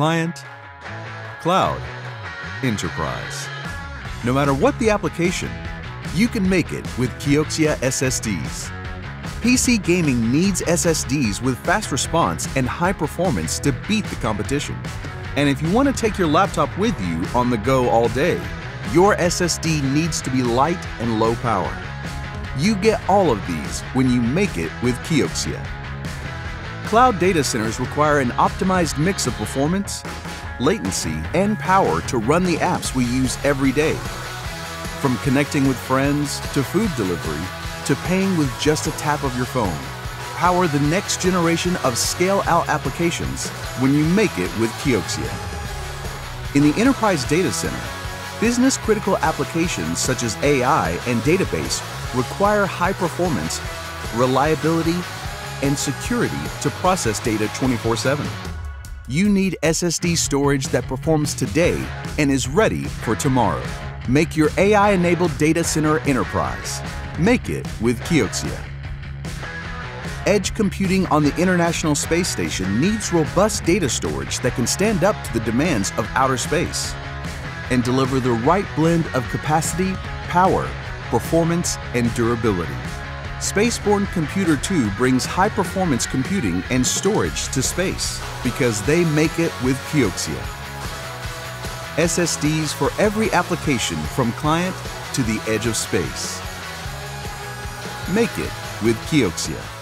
client, cloud, enterprise. No matter what the application, you can make it with Kioxia SSDs. PC gaming needs SSDs with fast response and high performance to beat the competition. And if you want to take your laptop with you on the go all day, your SSD needs to be light and low power. You get all of these when you make it with Kioxia. Cloud data centers require an optimized mix of performance, latency, and power to run the apps we use every day. From connecting with friends to food delivery to paying with just a tap of your phone. Power the next generation of scale-out applications when you make it with Kioxia. In the enterprise data center, business-critical applications such as AI and database require high performance, reliability, and security to process data 24-7. You need SSD storage that performs today and is ready for tomorrow. Make your AI-enabled data center enterprise. Make it with Kioxia. Edge computing on the International Space Station needs robust data storage that can stand up to the demands of outer space and deliver the right blend of capacity, power, performance, and durability. Spaceborne Computer 2 brings high-performance computing and storage to space because they make it with Kioxia. SSDs for every application from client to the edge of space. Make it with Kioxia.